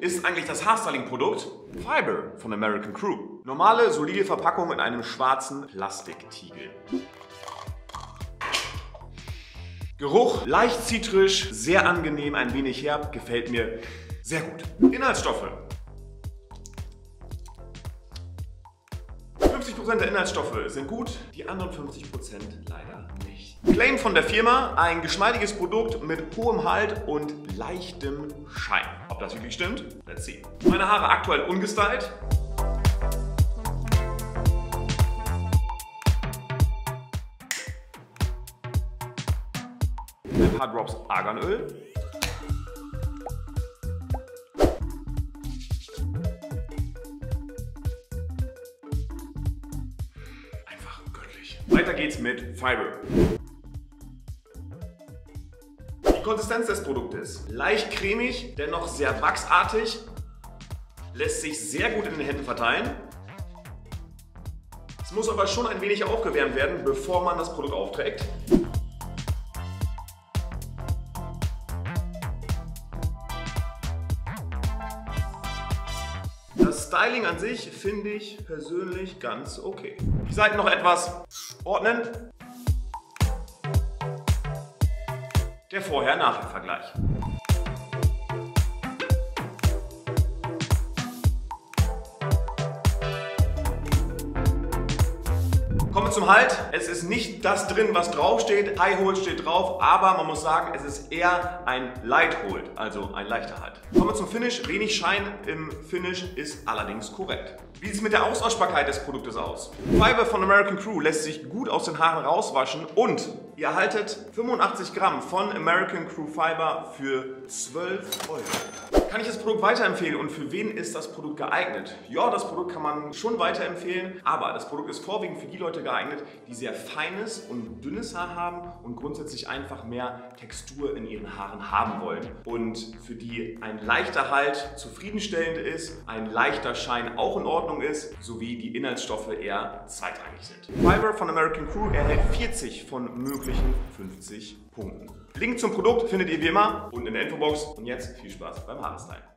ist eigentlich das Haarstyling-Produkt Fiber von American Crew. Normale, solide Verpackung in einem schwarzen Plastiktiegel. Geruch leicht zitrisch, sehr angenehm, ein wenig herb, gefällt mir sehr gut. Inhaltsstoffe 50% der Inhaltsstoffe sind gut, die anderen 50% leider nicht. Claim von der Firma, ein geschmeidiges Produkt mit hohem Halt und leichtem Schein. Ob das wirklich stimmt? Let's see. Meine Haare aktuell ungestylt. Ein paar Drops Arganöl. Weiter geht's mit Fiber. Die Konsistenz des Produktes. Leicht cremig, dennoch sehr wachsartig. Lässt sich sehr gut in den Händen verteilen. Es muss aber schon ein wenig aufgewärmt werden, bevor man das Produkt aufträgt. Das Styling an sich finde ich persönlich ganz okay. Die Seiten noch etwas ordnen. Der Vorher-Nachher-Vergleich. Kommen wir zum Halt. Es ist nicht das drin, was draufsteht. High Hold steht drauf, aber man muss sagen, es ist eher ein Light Hold, also ein leichter Halt. Kommen wir zum Finish. Wenig Schein im Finish ist allerdings korrekt. Wie sieht es mit der Austauschbarkeit des Produktes aus? Fiber von American Crew lässt sich gut aus den Haaren rauswaschen und ihr erhaltet 85 Gramm von American Crew Fiber für 12 Euro. Kann ich das Produkt weiterempfehlen und für wen ist das Produkt geeignet? Ja, das Produkt kann man schon weiterempfehlen, aber das Produkt ist vorwiegend für die Leute geeignet, die sehr feines und dünnes Haar haben und grundsätzlich einfach mehr Textur in ihren Haaren haben wollen. Und für die ein leichter Halt zufriedenstellend ist, ein leichter Schein auch in Ordnung ist, sowie die Inhaltsstoffe eher zweitrangig sind. Fiber von American Crew erhält 40 von möglichen 50 Punkten. Link zum Produkt findet ihr wie immer unten in der Infobox. Und jetzt viel Spaß beim Haarstylen.